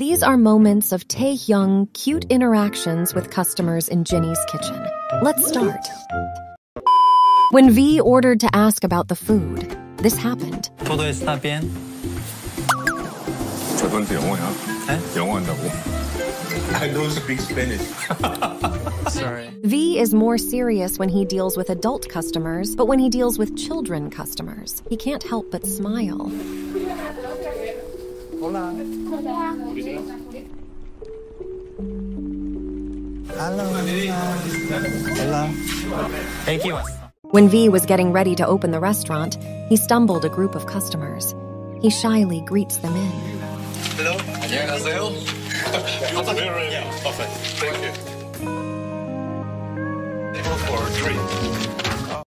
These are moments of Taehyung cute interactions with customers in Jinny's kitchen. Let's start. When V ordered to ask about the food, this happened. 포도에서 답변. 첫 I don't speak Spanish. Sorry. V is more serious when he deals with adult customers, but when he deals with children customers, he can't help but smile. Thank you. When V was getting ready to open the restaurant, he stumbled a group of customers. He shyly greets them in. Hello. Thank you. Go for a drink.